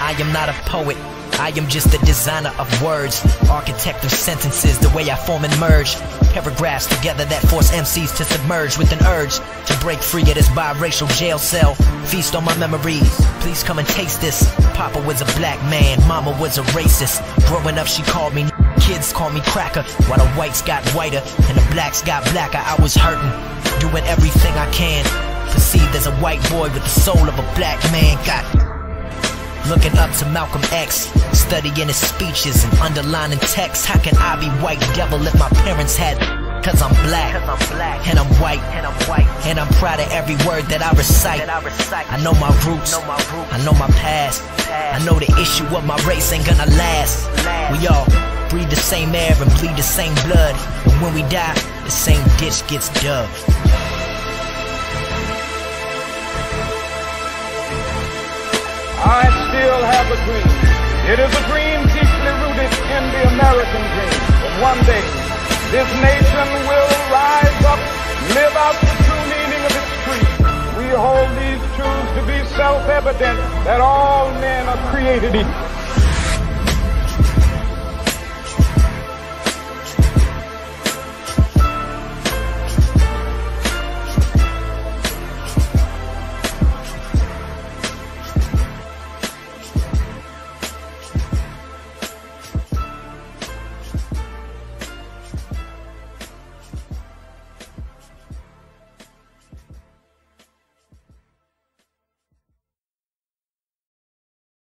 I am not a poet. I am just the designer of words, architect of sentences, the way I form and merge paragraphs together that force MCs to submerge with an urge to break free of this biracial jail cell. Feast on my memories, please come and taste this. Papa was a black man, mama was a racist. Growing up, she called me kids call me cracker, while the whites got whiter and the blacks got blacker. I was hurting, doing everything I can. Perceived as a white boy with the soul of a black man. Got Looking up to Malcolm X, studying his speeches and underlining texts. How can I be white devil if my parents had? Cause I'm black, Cause I'm black and I'm white, and I'm white, and I'm proud of every word that I recite. That I, recite. I know my roots, know my roots. I know my past. past. I know the issue of my race ain't gonna last. last. We all breathe the same air and bleed the same blood, and when we die, the same ditch gets dug. I still have a dream. It is a dream deeply rooted in the American dream. That one day, this nation will rise up, live out the true meaning of its creed. We hold these truths to be self-evident that all men are created equal.